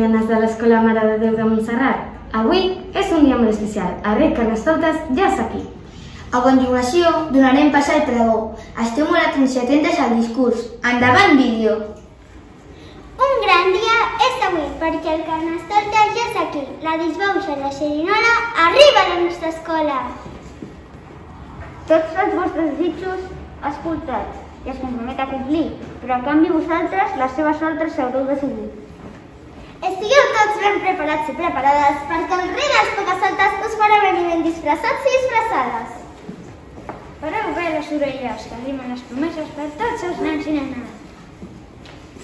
nenes de l'Escola Mare de Déu de Montserrat. Avui és un dia molt especial. El rei Carnestoltes ja és aquí. A continuació, donarem pas al pregó. Esteu molt atents i atentes al discurs. Endavant, vídeo! Un gran dia és avui perquè el Carnestoltes ja és aquí. La disbauxa i la xerinola arriba a la nostra escola. Tots els vostres desitjos escoltats i es compromet a complir, però a canvi vosaltres les seves ordres haureu de seguir. Estigueu tots ben preparats i preparades perquè el rei dels pocasaltes us farà venir ben disfressats i disfressades. Pareu bé les orelles, que arriben les promeses per tots els nens i nenes.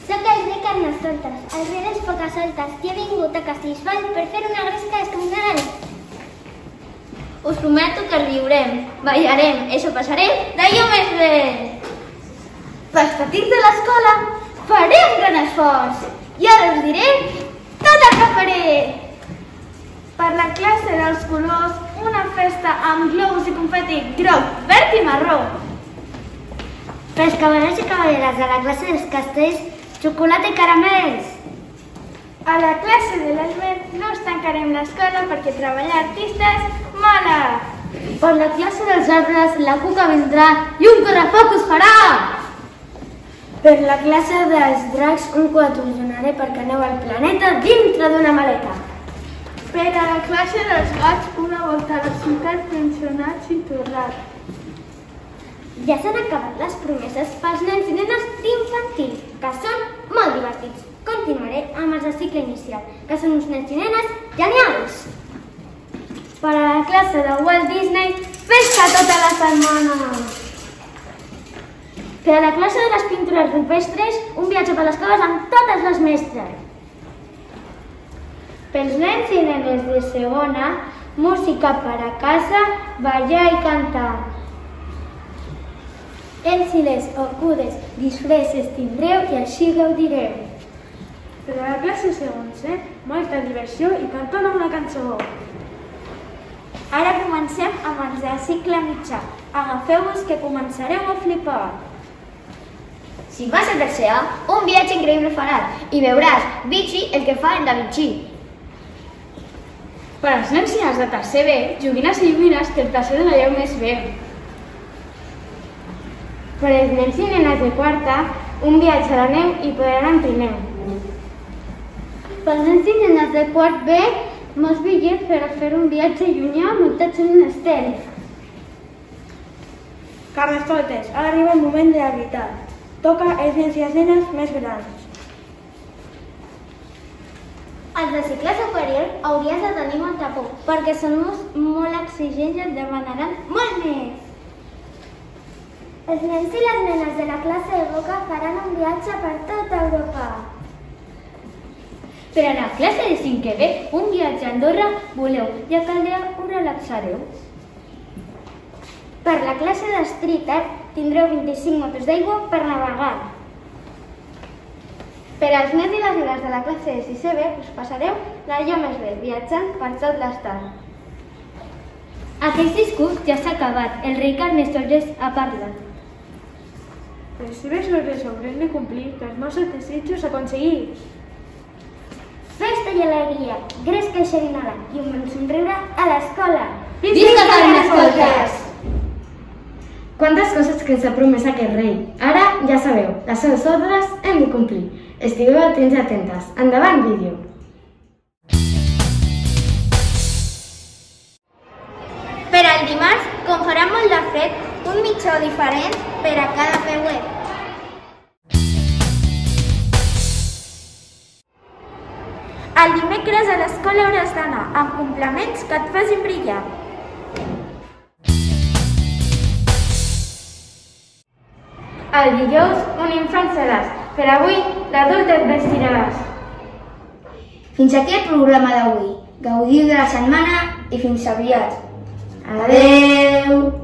Soc el rei Carnestoltes, el rei dels pocasoltes, i he vingut a Castellvall per fer una gresca descomunal. Us prometo que riurem, ballarem i s'ho passarem d'allò més bé. Pels petits de l'escola faré un gran esforç i ara us diré tot el que faré. Per la classe dels colors, una festa amb globus i confeti groc, verd i marró. Pels cavallers i cavalleres de la classe dels castells, xocolata i caramels. A la classe de l'Albert no us tancarem l'escola perquè treballar artistes mola. Per la classe dels arbres, la cuca vindrà i un correfoc us farà! Per la classe dels dracs, un coet us donaré perquè aneu al planeta dintre d'una maleta. Per a la classe dels gats, una volta a la ciutat pensionats i tornat. Ja s'han acabat les promeses pels nens i nenes d'infantil, que són molt divertits. Continuaré amb els de cicle inicial, que són uns nens i nenes genials. Per a la classe de Walt Disney, festa tota la setmana! Per a la classe de les pintures rupestres, un viatge per les caves amb totes les mestres. Pels nens i nenes de segona, música per a casa, ballar i cantar. Ells i les ocudes disfresses tindreu i així gaudireu. Per a la classe segons, eh? Molta diversió i cantant amb una cançó. Ara comencem amb els de cicle mitjà. Agafeu-vos que començareu a flipar. Si vas a tercer A, un viatge increïble faràs i veuràs Vichy el que fa en Da Vinci. Per als nens i nenes de tercer B, joguines i joguines que el tercer de la lleu més bé. Per als nens i nenes de quarta, un viatge a la neu i podran en trineu. Pels nens i nenes de quart B, molts bitllets per a fer un viatge llunyà muntats en un estel. Carnestoltes, ara arriba el moment de la veritat. Toca els nens i les nenes més grans. Els de cicle superior hauries de tenir molta por, perquè són molt, exigents i et demanaran molt més. Els nens i les nenes de la classe de Boca faran un viatge per tota Europa. Per a la classe de 5è B, un viatge a Andorra, voleu i a Caldea us relaxareu. Per la classe de Street Art tindreu 25 motos d'aigua per navegar. Per als nens i les nenes de la classe de 6è B us passareu l'allò més bé, viatjant per tot l'estat. Aquest discurs ja s'ha acabat, el rei Carnestoltes ha parlat. Les seves ordres haurem de complir que els nostres desitjos aconseguir. Festa i alegria, gresca i xerinola i un bon somriure a l'escola. Visca Carnestoltes! Quantes coses que ens ha promès aquest rei. Ara ja sabeu, les seves ordres hem de complir. Estigueu atents i atentes. Endavant, vídeo! Per al dimarts, com farà molt de fred, un mitjó diferent per a cada peuet. El dimecres a l'escola hauràs d'anar amb complements que et facin brillar. El dijous, un infant seràs. Per avui, l'adult et vestiràs. Fins aquí el programa d'avui. Gaudiu de la setmana i fins aviat. Adeu!